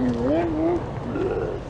Mm-hmm.